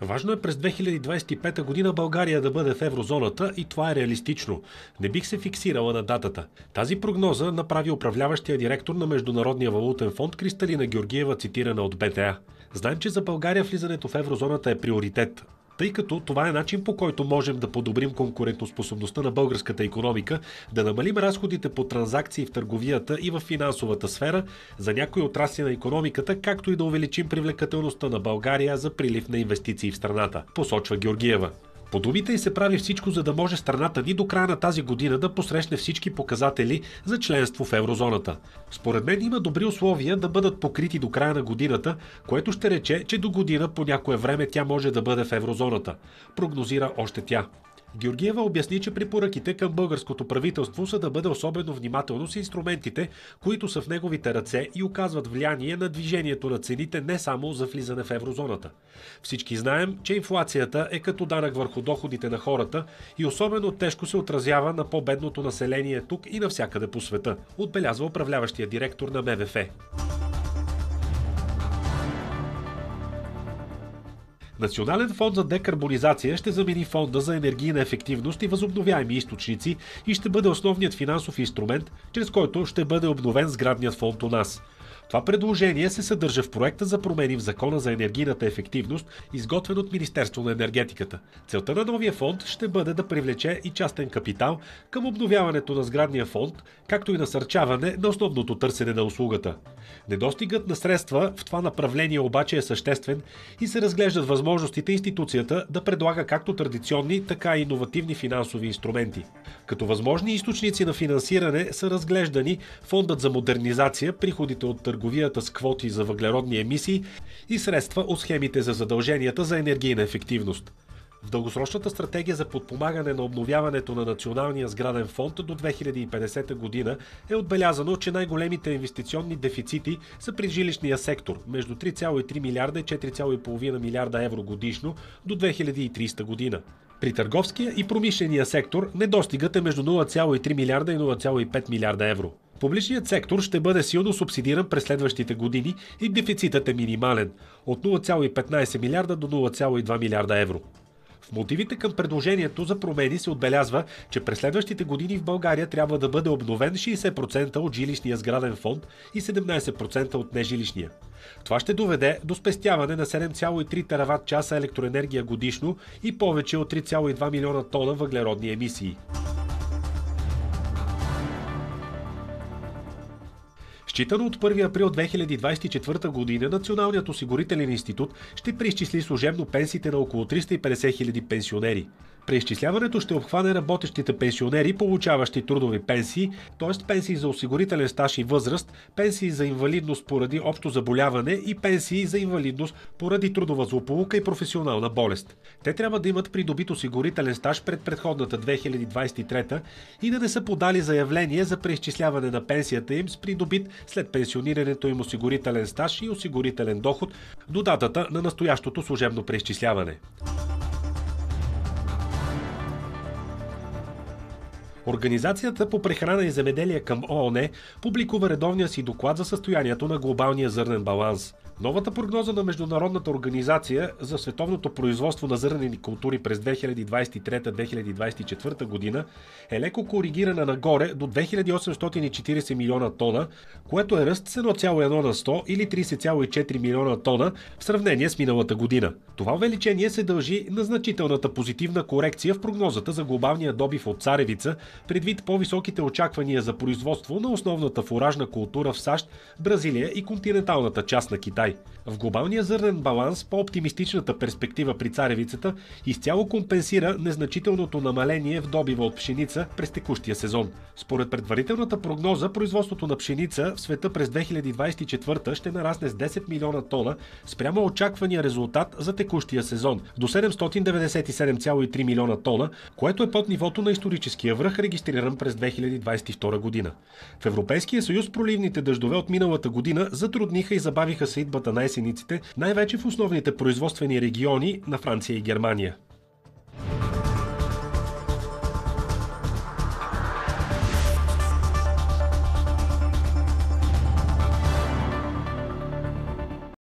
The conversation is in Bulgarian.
Важно е през 2025 година България да бъде в еврозоната и това е реалистично. Не бих се фиксирала на датата. Тази прогноза направи управляващия директор на Международния валутен фонд Кристалина Георгиева, цитирана от БТА. Знаем, че за България влизането в еврозоната е приоритет тъй като това е начин по който можем да подобрим конкурентоспособността на българската економика, да намалим разходите по транзакции в търговията и в финансовата сфера за някои отрасли на економиката, както и да увеличим привлекателността на България за прилив на инвестиции в страната, посочва Георгиева. По й се прави всичко, за да може страната ни до края на тази година да посрещне всички показатели за членство в еврозоната. Според мен има добри условия да бъдат покрити до края на годината, което ще рече, че до година по някое време тя може да бъде в еврозоната. Прогнозира още тя. Георгиева обясни, че препоръките към българското правителство са да бъде особено внимателно с инструментите, които са в неговите ръце и оказват влияние на движението на цените не само за влизане в еврозоната. Всички знаем, че инфлацията е като данък върху доходите на хората и особено тежко се отразява на по-бедното население тук и навсякъде по света, отбелязва управляващия директор на МВФ. Национален фонд за декарбонизация ще замени фонда за енергийна ефективност и възобновяеми източници и ще бъде основният финансов инструмент, чрез който ще бъде обновен сградният фонд у нас – това предложение се съдържа в проекта за промени в Закона за енергийната ефективност, изготвен от Министерство на енергетиката. Целта на новия фонд ще бъде да привлече и частен капитал към обновяването на сградния фонд, както и насърчаване на основното търсене на услугата. Недостигът на средства в това направление обаче е съществен и се разглеждат възможностите институцията да предлага както традиционни, така и иновативни финансови инструменти. Като възможни източници на финансиране са разглеждани фондът за модернизация, приходите от търговията с квоти за въглеродни емисии и средства от схемите за задълженията за енергийна ефективност. В дългосрочната стратегия за подпомагане на обновяването на националния сграден фонд до 2050 година е отбелязано, че най-големите инвестиционни дефицити са при жилищния сектор между 3,3 милиарда и 4,5 милиарда евро годишно до 2030 година. При търговския и промишления сектор недостигът е между 0,3 милиарда и 0,5 милиарда евро. Публичният сектор ще бъде силно субсидиран през следващите години и дефицитът е минимален от 0,15 милиарда до 0,2 милиарда евро. В мотивите към предложението за промени се отбелязва, че през следващите години в България трябва да бъде обновен 60% от жилищния сграден фонд и 17% от нежилищния. Това ще доведе до спестяване на 7,3 тераватт часа електроенергия годишно и повече от 3,2 милиона тона въглеродни емисии. Считано от 1 април 2024 година Националният осигурителен институт ще преизчисли служебно пенсиите на около 350 хиляди пенсионери. Преизчисляването ще обхване работещите пенсионери, получаващи трудови пенсии, т.е. пенсии за осигурителен стаж и възраст, пенсии за инвалидност поради общо заболяване и пенсии за инвалидност поради трудова злополука и професионална болест. Те трябва да имат придобит осигурителен стаж пред предходната 2023 и да не са подали заявление за преизчисляване на пенсията им с придобит след пенсионирането им осигурителен стаж и осигурителен доход до датата на настоящото служебно преизчисляване. Организацията по прехрана и земеделие към ООН публикува редовния си доклад за състоянието на глобалния зърнен баланс – Новата прогноза на Международната организация за световното производство на зърнени култури през 2023-2024 година е леко коригирана нагоре до 2840 милиона тона, което е ръст с 1,1 на 100 или 30,4 милиона тона в сравнение с миналата година. Това увеличение се дължи на значителната позитивна корекция в прогнозата за глобалния добив от царевица, предвид по-високите очаквания за производство на основната фуражна култура в САЩ, Бразилия и континенталната част на Китай. Китай. В глобалния зърнен баланс по-оптимистичната перспектива при царевицата изцяло компенсира незначителното намаление в добива от пшеница през текущия сезон. Според предварителната прогноза, производството на пшеница в света през 2024 ще нарасне с 10 милиона тона спрямо очаквания резултат за текущия сезон до 797,3 милиона тона, което е под нивото на историческия връх, регистриран през 2022 година. В Европейския съюз проливните дъждове от миналата година затрудниха и забавиха съидба службата на есениците, най-вече в основните производствени региони на Франция и Германия.